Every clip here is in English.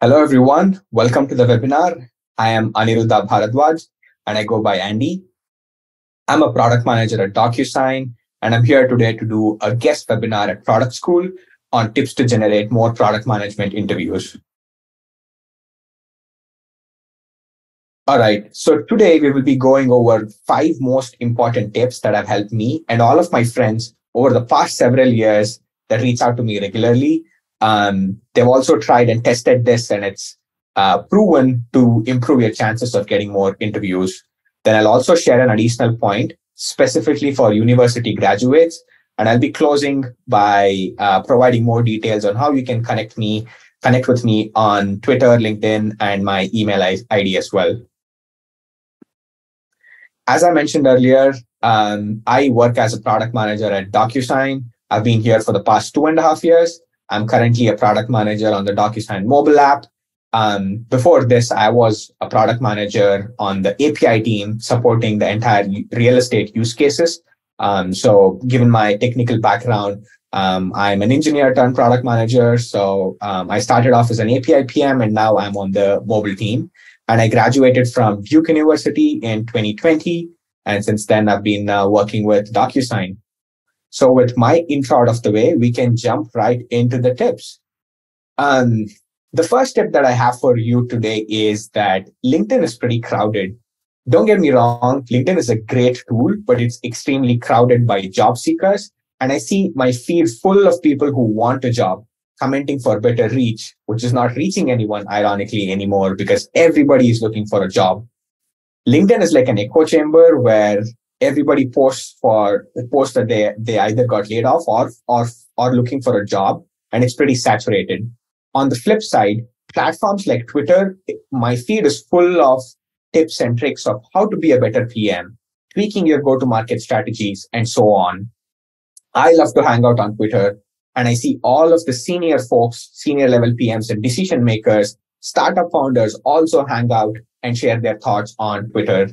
Hello, everyone. Welcome to the webinar. I am Anirudha Bharadwaj and I go by Andy. I'm a product manager at DocuSign and I'm here today to do a guest webinar at Product School on tips to generate more product management interviews. All right. So today we will be going over five most important tips that have helped me and all of my friends over the past several years that reach out to me regularly um, they've also tried and tested this, and it's uh, proven to improve your chances of getting more interviews. Then I'll also share an additional point specifically for university graduates, and I'll be closing by uh, providing more details on how you can connect me, connect with me on Twitter, LinkedIn, and my email ID as well. As I mentioned earlier, um, I work as a product manager at DocuSign. I've been here for the past two and a half years. I'm currently a product manager on the DocuSign mobile app. Um, before this, I was a product manager on the API team supporting the entire real estate use cases. Um, so, given my technical background, um, I'm an engineer turned product manager. So, um, I started off as an API PM and now I'm on the mobile team. And I graduated from Duke University in 2020. And since then, I've been uh, working with DocuSign. So with my intro out of the way, we can jump right into the tips. Um, the first tip that I have for you today is that LinkedIn is pretty crowded. Don't get me wrong, LinkedIn is a great tool, but it's extremely crowded by job seekers. And I see my feed full of people who want a job commenting for better reach, which is not reaching anyone ironically anymore because everybody is looking for a job. LinkedIn is like an echo chamber where everybody posts for the posts that they they either got laid off or or or looking for a job and it's pretty saturated. On the flip side platforms like twitter my feed is full of tips and tricks of how to be a better pm tweaking your go to market strategies and so on. I love to hang out on twitter and i see all of the senior folks senior level pms and decision makers startup founders also hang out and share their thoughts on twitter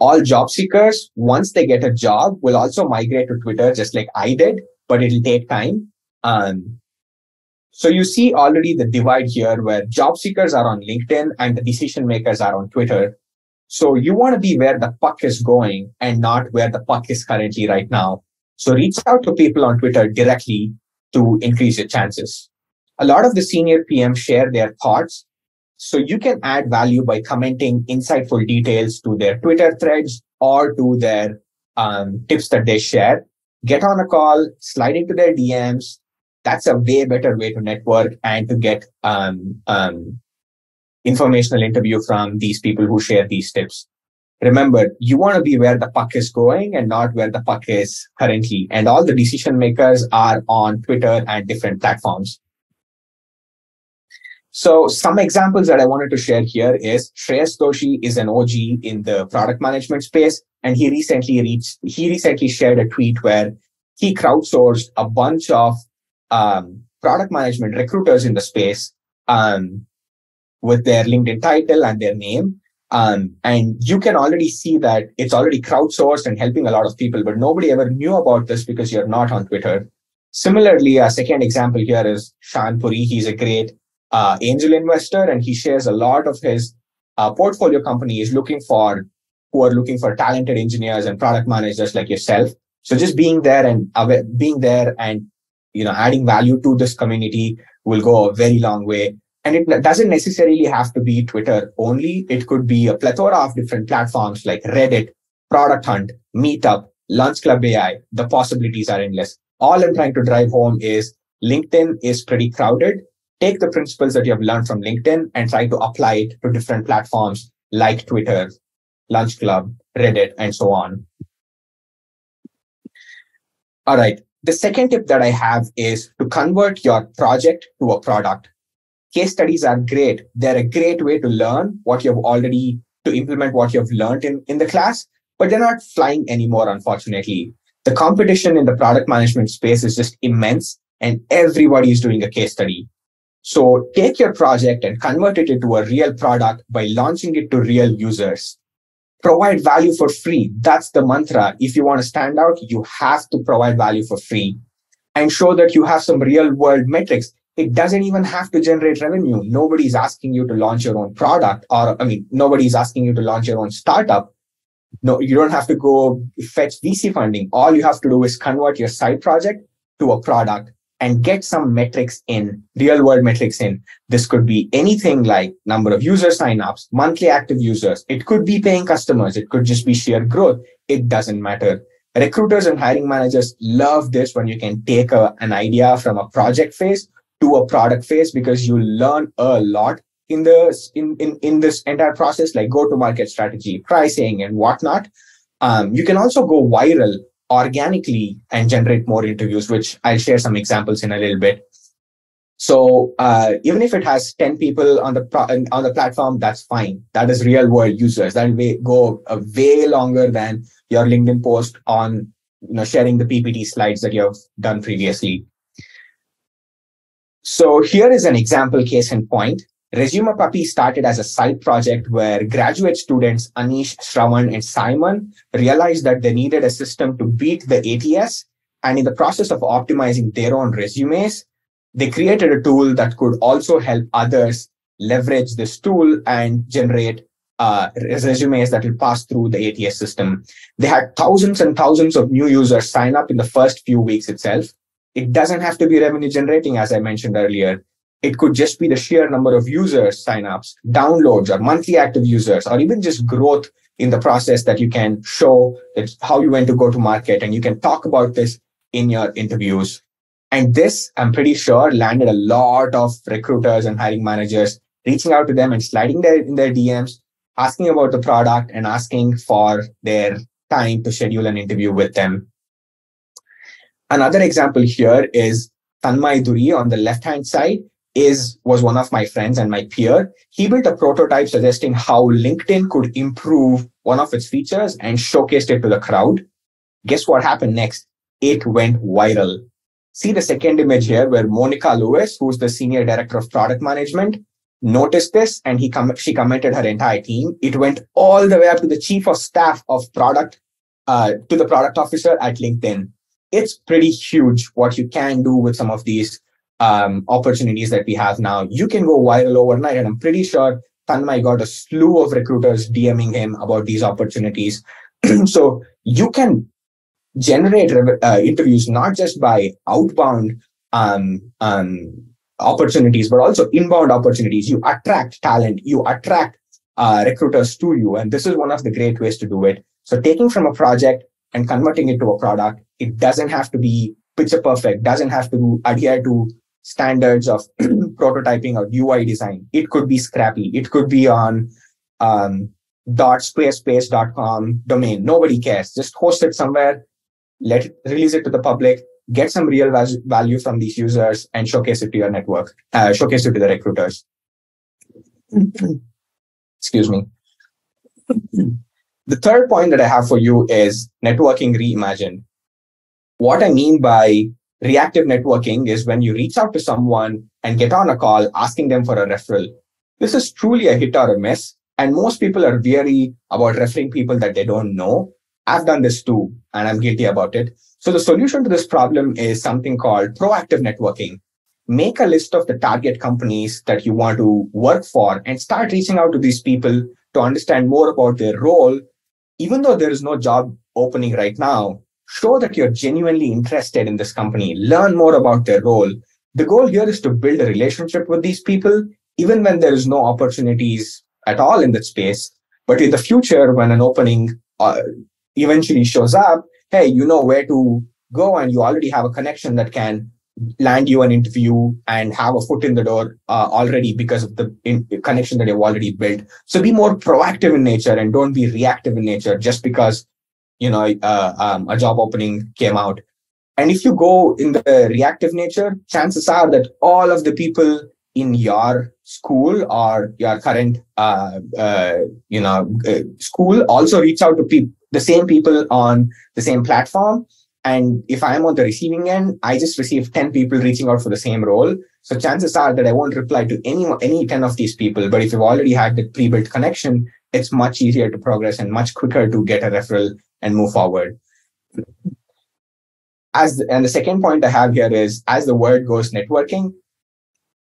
all job seekers, once they get a job, will also migrate to Twitter just like I did, but it'll take time. Um, so you see already the divide here where job seekers are on LinkedIn and the decision makers are on Twitter. So you want to be where the puck is going and not where the puck is currently right now. So reach out to people on Twitter directly to increase your chances. A lot of the senior PMs share their thoughts so you can add value by commenting insightful details to their Twitter threads or to their um, tips that they share. Get on a call, slide into their DMs. That's a way better way to network and to get um, um, informational interview from these people who share these tips. Remember, you want to be where the puck is going and not where the puck is currently. And all the decision makers are on Twitter and different platforms. So some examples that I wanted to share here is Shreyas Doshi is an OG in the product management space. And he recently reached, he recently shared a tweet where he crowdsourced a bunch of um, product management recruiters in the space um, with their LinkedIn title and their name. Um, and you can already see that it's already crowdsourced and helping a lot of people, but nobody ever knew about this because you're not on Twitter. Similarly, a second example here is Shaan Puri. He's a great uh, angel investor, and he shares a lot of his uh, portfolio companies looking for who are looking for talented engineers and product managers like yourself. So just being there and uh, being there and you know adding value to this community will go a very long way. And it doesn't necessarily have to be Twitter only. It could be a plethora of different platforms like Reddit, Product Hunt, Meetup, Lunch Club AI. The possibilities are endless. All I'm trying to drive home is LinkedIn is pretty crowded take the principles that you have learned from LinkedIn and try to apply it to different platforms like Twitter, Lunch Club, Reddit, and so on. All right. The second tip that I have is to convert your project to a product. Case studies are great. They're a great way to learn what you've already, to implement what you've learned in, in the class, but they're not flying anymore, unfortunately. The competition in the product management space is just immense and everybody is doing a case study. So take your project and convert it into a real product by launching it to real users. Provide value for free. That's the mantra. If you want to stand out, you have to provide value for free and show that you have some real world metrics. it doesn't even have to generate revenue. Nobody's asking you to launch your own product, or I mean, nobody's asking you to launch your own startup. No, you don't have to go fetch VC funding. All you have to do is convert your side project to a product and get some metrics in, real world metrics in. This could be anything like number of user signups, monthly active users. It could be paying customers. It could just be sheer growth. It doesn't matter. Recruiters and hiring managers love this when you can take a, an idea from a project phase to a product phase because you learn a lot in this in, in, in this entire process, like go to market strategy, pricing, and whatnot. Um, you can also go viral organically and generate more interviews, which I'll share some examples in a little bit. So uh, even if it has 10 people on the pro- on the platform, that's fine. That is real world users. That will go a way longer than your LinkedIn post on you know sharing the PPT slides that you have done previously. So here is an example case in point. Resume Puppy started as a side project where graduate students Anish, Shravan, and Simon realized that they needed a system to beat the ATS. And in the process of optimizing their own resumes, they created a tool that could also help others leverage this tool and generate uh, resumes that will pass through the ATS system. They had thousands and thousands of new users sign up in the first few weeks itself. It doesn't have to be revenue generating, as I mentioned earlier. It could just be the sheer number of users signups, downloads, or monthly active users, or even just growth in the process that you can show that how you went to go to market. And you can talk about this in your interviews. And this, I'm pretty sure, landed a lot of recruiters and hiring managers reaching out to them and sliding their, in their DMs, asking about the product and asking for their time to schedule an interview with them. Another example here is Tanmay Duri on the left hand side is was one of my friends and my peer. He built a prototype suggesting how LinkedIn could improve one of its features and showcased it to the crowd. Guess what happened next? It went viral. See the second image here where Monica Lewis, who's the senior director of product management, noticed this and he com- she commented her entire team. It went all the way up to the chief of staff of product, uh, to the product officer at LinkedIn. It's pretty huge what you can do with some of these um, opportunities that we have now. You can go viral overnight, and I'm pretty sure Tanmay got a slew of recruiters DMing him about these opportunities. so you can generate uh, interviews not just by outbound um, um, opportunities, but also inbound opportunities. You attract talent, you attract uh, recruiters to you, and this is one of the great ways to do it. So taking from a project and converting it to a product, it doesn't have to be picture perfect, doesn't have to adhere to standards of prototyping or UI design. It could be scrappy. It could be on um, dot .squarespace.com domain. Nobody cares. Just host it somewhere, let it, release it to the public, get some real value from these users, and showcase it to your network. Uh, showcase it to the recruiters. Excuse me. the third point that I have for you is networking reimagined. What I mean by Reactive networking is when you reach out to someone and get on a call asking them for a referral. This is truly a hit or a miss. And most people are weary about referring people that they don't know. I've done this too, and I'm guilty about it. So the solution to this problem is something called proactive networking. Make a list of the target companies that you want to work for and start reaching out to these people to understand more about their role. Even though there is no job opening right now, show that you're genuinely interested in this company, learn more about their role. The goal here is to build a relationship with these people, even when there is no opportunities at all in that space. But in the future, when an opening uh, eventually shows up, hey, you know where to go and you already have a connection that can land you an interview and have a foot in the door uh, already because of the in- connection that you've already built. So be more proactive in nature and don't be reactive in nature just because you know uh, um, a job opening came out. And if you go in the reactive nature chances are that all of the people in your school or your current uh, uh, you know uh, school also reach out to pe- the same people on the same platform. And if i'm on the receiving end i just receive 10 people reaching out for the same role. So chances are that i won't reply to any any 10 of these people. But if you've already had the pre-built connection it's much easier to progress and much quicker to get a referral and move forward. As and the second point I have here is as the word goes networking,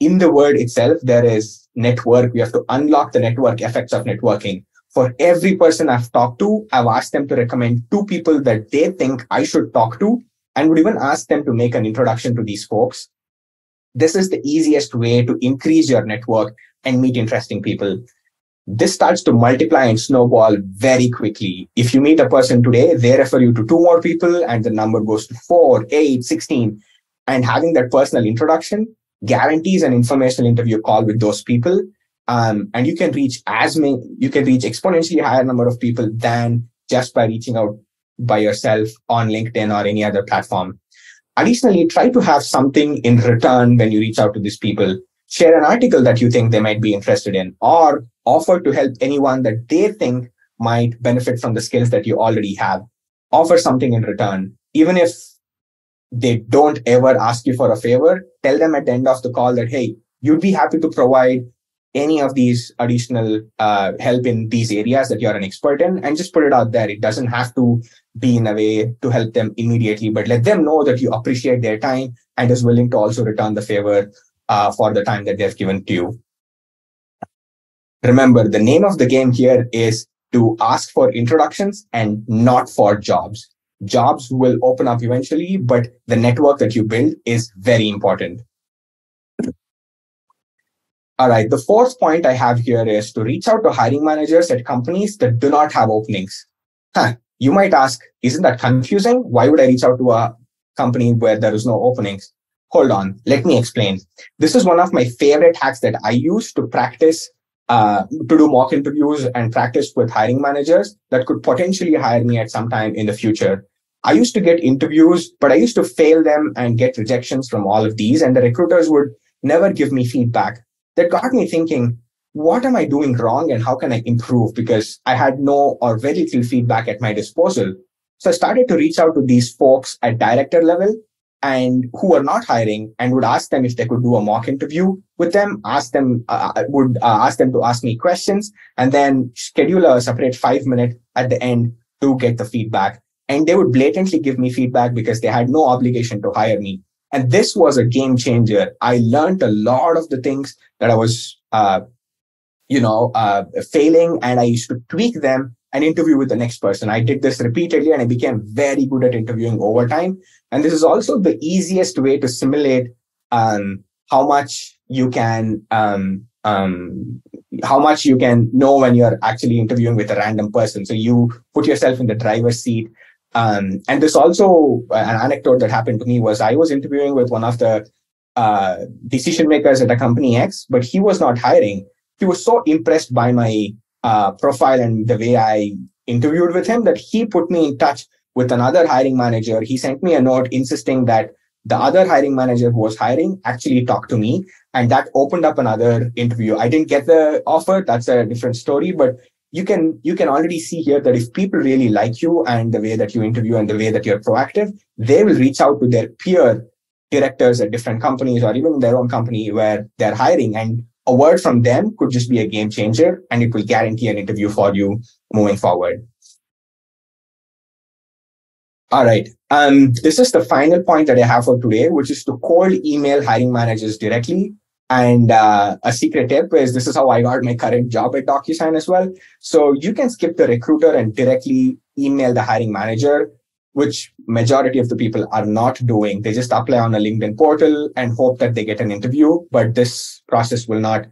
in the word itself, there is network. We have to unlock the network effects of networking. For every person I've talked to, I've asked them to recommend two people that they think I should talk to and would even ask them to make an introduction to these folks. This is the easiest way to increase your network and meet interesting people. This starts to multiply and snowball very quickly. If you meet a person today, they refer you to two more people and the number goes to four, eight, 16. And having that personal introduction guarantees an informational interview call with those people. Um, and you can reach as many, you can reach exponentially higher number of people than just by reaching out by yourself on LinkedIn or any other platform. Additionally, try to have something in return when you reach out to these people. Share an article that you think they might be interested in, or offer to help anyone that they think might benefit from the skills that you already have. Offer something in return. Even if they don't ever ask you for a favor, tell them at the end of the call that, hey, you'd be happy to provide any of these additional uh, help in these areas that you're an expert in and just put it out there. It doesn't have to be in a way to help them immediately, but let them know that you appreciate their time and is willing to also return the favor uh, for the time that they've given to you. Remember, the name of the game here is to ask for introductions and not for jobs. Jobs will open up eventually, but the network that you build is very important. All right. The fourth point I have here is to reach out to hiring managers at companies that do not have openings. Huh. You might ask, isn't that confusing? Why would I reach out to a company where there is no openings? Hold on. Let me explain. This is one of my favorite hacks that I use to practice, uh, to do mock interviews and practice with hiring managers that could potentially hire me at some time in the future. I used to get interviews, but I used to fail them and get rejections from all of these. And the recruiters would never give me feedback that got me thinking, what am I doing wrong and how can I improve? Because I had no or very little feedback at my disposal. So I started to reach out to these folks at director level and who are not hiring and would ask them if they could do a mock interview with them, ask them, uh, uh would uh, ask them to ask me questions and then schedule a separate five minute at the end to get the feedback. And they would blatantly give me feedback because they had no obligation to hire me. And this was a game changer. I learned a lot of the things that I was, uh, you know, uh, failing and I used to tweak them and interview with the next person. I did this repeatedly and I became very good at interviewing over time. And this is also the easiest way to simulate um, how much you can um, um, how much you can know when you're actually interviewing with a random person. So you put yourself in the driver's seat um, and this also uh, an anecdote that happened to me was I was interviewing with one of the uh, decision makers at a company X, but he was not hiring. He was so impressed by my uh, profile and the way I interviewed with him that he put me in touch with another hiring manager. He sent me a note insisting that the other hiring manager who was hiring actually talked to me and that opened up another interview. I didn't get the offer. That's a different story, but you can you can already see here that if people really like you and the way that you interview and the way that you're proactive they will reach out to their peer directors at different companies or even their own company where they're hiring and a word from them could just be a game changer and it will guarantee an interview for you moving forward. All right. Um, this is the final point that i have for today which is to cold email hiring managers directly. And uh, a secret tip is this is how I got my current job at DocuSign as well. So you can skip the recruiter and directly email the hiring manager, which majority of the people are not doing. They just apply on a LinkedIn portal and hope that they get an interview. But this process will not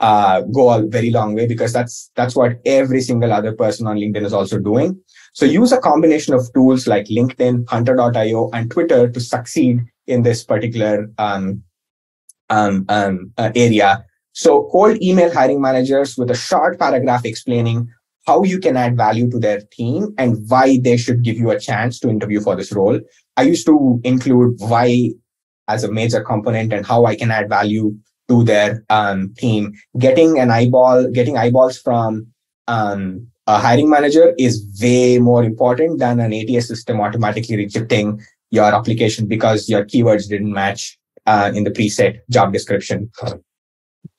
uh, go a very long way because that's that's what every single other person on LinkedIn is also doing. So use a combination of tools like LinkedIn, Hunter.io, and Twitter to succeed in this particular um, um, um, uh, area. So cold email hiring managers with a short paragraph explaining how you can add value to their team and why they should give you a chance to interview for this role. I used to include why as a major component and how I can add value to their um, team. Getting an eyeball, getting eyeballs from um, a hiring manager is way more important than an ATS system automatically rejecting your application because your keywords didn't match uh, in the preset job description.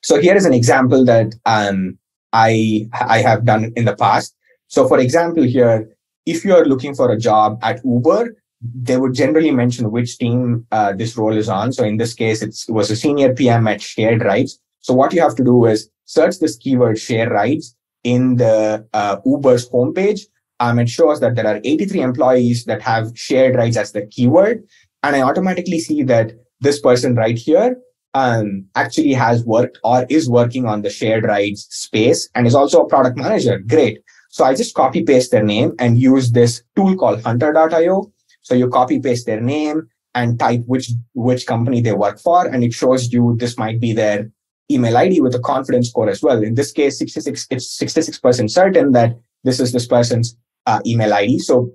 So here is an example that um, I I have done in the past. So for example, here, if you are looking for a job at Uber, they would generally mention which team uh, this role is on. So in this case, it was a senior PM at Shared Rides. So what you have to do is search this keyword Shared Rides in the uh, Uber's homepage. Um, it shows that there are 83 employees that have shared rides as the keyword. And I automatically see that this person right here um, actually has worked or is working on the shared rides space and is also a product manager. Great. So I just copy paste their name and use this tool called hunter.io. So you copy paste their name and type which, which company they work for. And it shows you this might be their email ID with a confidence score as well. In this case, 66, it's 66% certain that this is this person's uh, email ID. So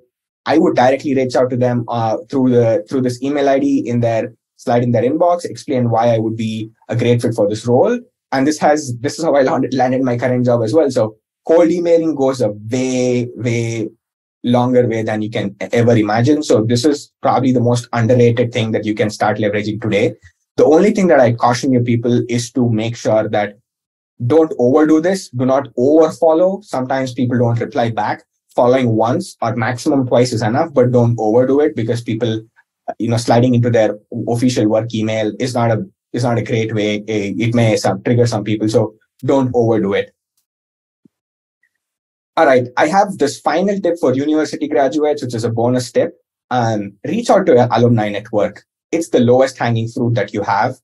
I would directly reach out to them uh, through the through this email ID in their slide in their inbox, explain why I would be a great fit for this role. And this has this is how I landed, landed my current job as well. So cold emailing goes a way, way longer way than you can ever imagine. So this is probably the most underrated thing that you can start leveraging today. The only thing that I caution you people is to make sure that don't overdo this. Do not overfollow. Sometimes people don't reply back. Following once or maximum twice is enough, but don't overdo it because people you know sliding into their official work email is not a is not a great way. It may some, trigger some people so don't overdo it. All right i have this final tip for university graduates which is a bonus tip. Um, reach out to your alumni network. It's the lowest hanging fruit that you have.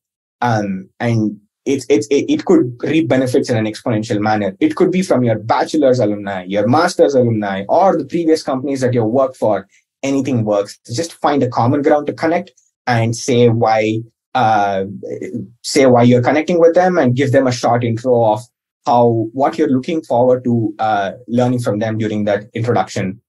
Um, and it's, it's, it, could reap benefits in an exponential manner. It could be from your bachelor's alumni, your master's alumni, or the previous companies that you worked for anything works. Just find a common ground to connect and say why uh, say why you're connecting with them and give them a short intro of how what you're looking forward to uh, learning from them during that introduction.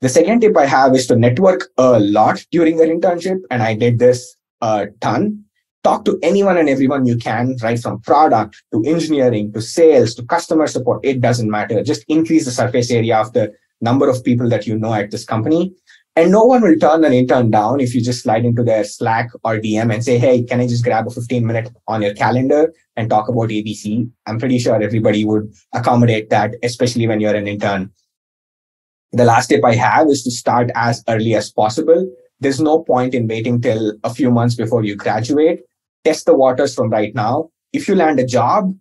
The second tip I have is to network a lot during your internship, and I did this a ton. Talk to anyone and everyone you can, right from product to engineering to sales to customer support. It doesn't matter. Just increase the surface area of the number of people that you know at this company and no one will turn an intern down if you just slide into their Slack or DM and say, Hey, can I just grab a 15 minute on your calendar and talk about ABC? I'm pretty sure everybody would accommodate that, especially when you're an intern. The last tip I have is to start as early as possible. There's no point in waiting till a few months before you graduate. Test the waters from right now. If you land a job,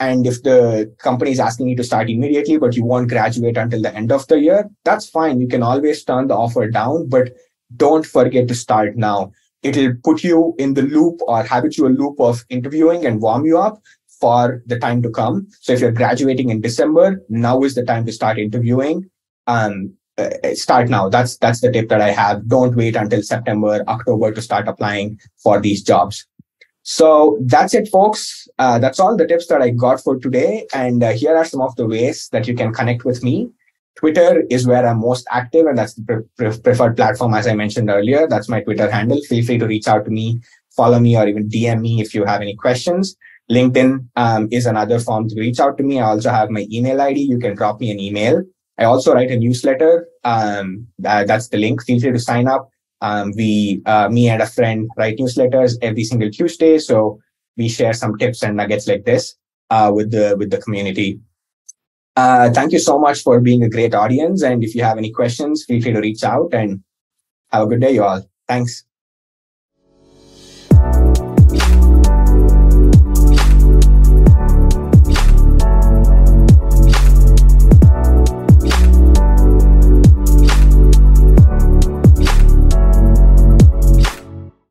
and if the company is asking you to start immediately, but you won't graduate until the end of the year, that's fine. You can always turn the offer down, but don't forget to start now. It'll put you in the loop or habitual loop of interviewing and warm you up for the time to come. So if you're graduating in December, now is the time to start interviewing. Um, uh, start now. That's that's the tip that I have. Don't wait until September, October to start applying for these jobs. So that's it, folks. Uh, that's all the tips that I got for today. And uh, here are some of the ways that you can connect with me. Twitter is where I'm most active, and that's the pre- preferred platform, as I mentioned earlier. That's my Twitter handle. Feel free to reach out to me, follow me, or even DM me if you have any questions. LinkedIn um, is another form to reach out to me. I also have my email ID. You can drop me an email. I also write a newsletter. Um, that, that's the link. Feel free to sign up. Um, we, uh, me and a friend write newsletters every single Tuesday. So we share some tips and nuggets like this uh, with the with the community. Uh, thank you so much for being a great audience. And if you have any questions, feel free to reach out and have a good day, you all. Thanks.